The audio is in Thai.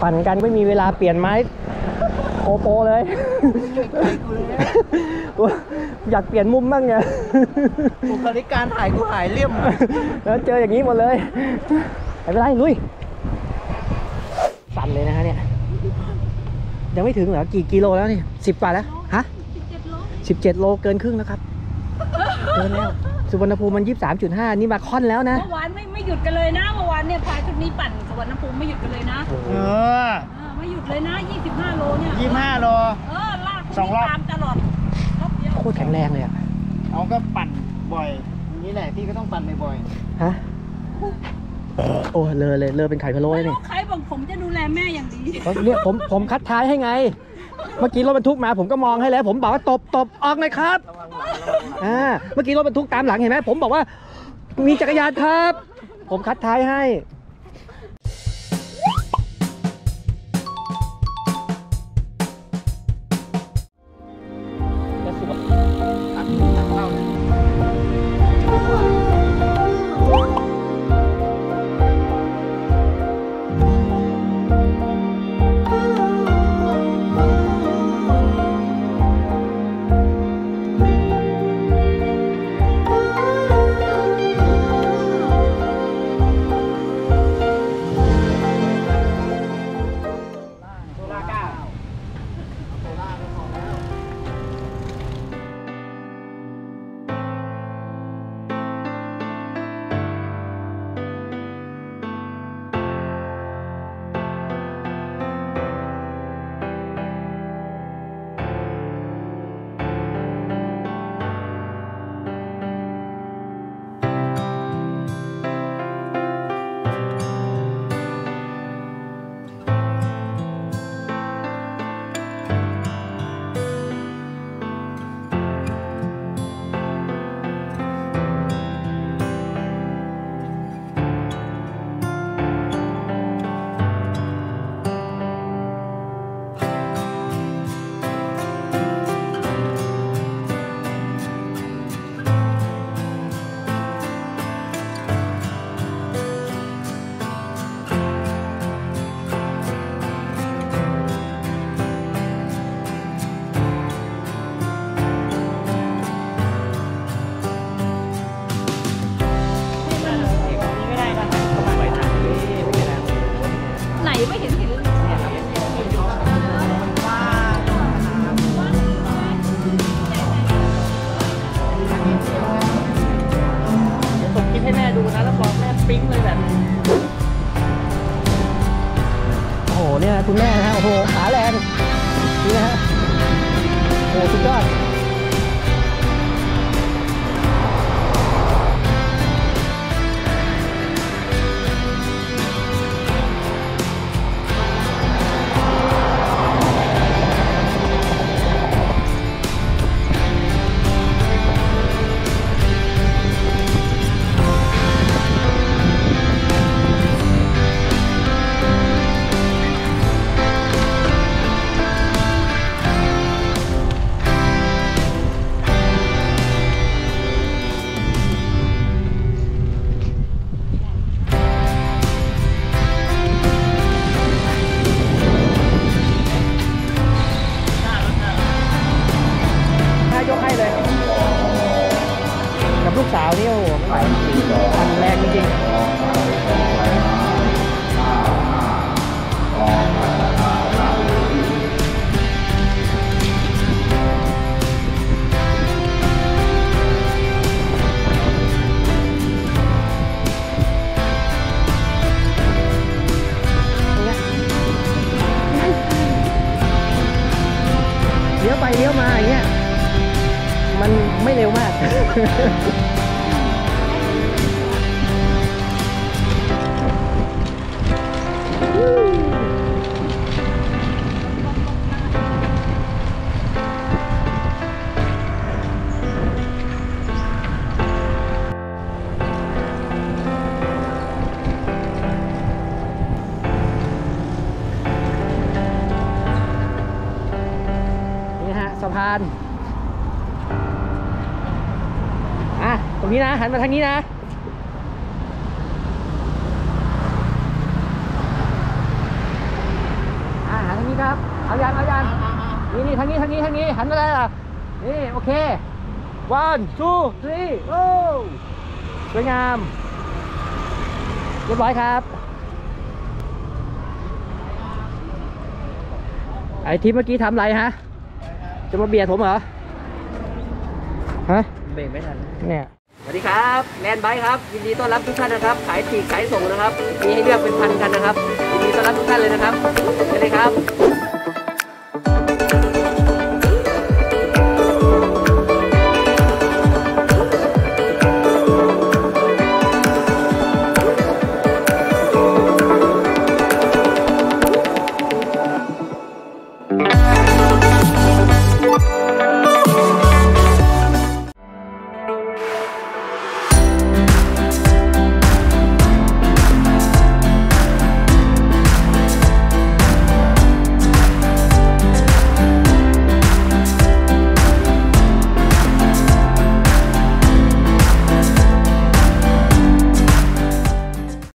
ปั่นกันไม่มีเวลาเปลี่ยนไม้โกโปรเลย อยากเปลี่ยนมุมบ้างไงบุคลิกการถ่ายกูหายเลี่ยม แล้วเจออย่างนี้หมดเลยไม่เป็นไรลุย สั่นเลยนะฮะเนี่ย ยังไม่ถึงเหรอ กี่กิโลแล้วนี่สิบกว่าแล้ว ฮะสิบเจ็ดโลเกินครึ่งแล้วครับ เกินแล้ว สุวรรณภูมิมันยี่สามจุดห้านี่มาค่อนแล้วนะเมื่อวานไม่ไม่ห ยุดกันเลยนะเมื่อวานเนี่ยพายชุดนี้ปั่นสวรรณภูมิไม่หยุดกันเลยนะเออเออไม่หยุดเลยนะ 25 โลเนี่ยยี่ห้าโล เออลากสองรอบ ตามตลอดรอบเดียวโคตรแข็งแรงเลยอะเอาก็ปั่นบ่อยอย่างนี้แหละพี่ก็ต้องปั่นบ่อยฮะโอ้เลอะเลยเลอะเป็นไข่พะโล้เลยไม่นี่รู้ใครบอกผมจะดูแลแม่อย่างดีเพราะเนี่ยผมผมคัดท้ายให้ไง เมื่อกี้รถบรรทุกมาผมก็มองให้แล้ว ผมบอกว่าตบตบออกหน่อยครับอ่าเมื่อกี้รถบรรทุกตามหลังเห็นไหมผมบอกว่า มีจักรยานครับ ผมคัดท้ายให้ ปริ้งเลยแบบโอ้โหเนี่ยคุณแม่นะฮะโอ้โหขาแรงนี่นะฮะโอ้สุดยอด สาวนี่โอ้โหไม่ไหวทันแรงจริงๆเลี้ยวไปเลี้ยวมาอย่างเงี้ยมันไม่เร็วมากานอะตรงนี้นะหันมาทางนี้นะนทางนี้ครับเอายางเอายางนี่นี่ทางนี้ทางนี้ทางนี้หันมาเลยอะนี่โอเค one two three go สวยงามเรียบร้อยครับ ไอทีมเมื่อกี้ทำไรฮะ จะมาเบียดผมเหรอ ฮะ เบรกไม่ทัน เนี่ย สวัสดีครับแลนด์ไบค์ครับ ยินดีต้อนรับทุกท่านนะครับ ขายปลีกขายส่งนะครับ มีให้เลือกเป็นพันกันนะครับ ยินดีต้อนรับทุกท่านเลยนะครับเชิญเลยครับ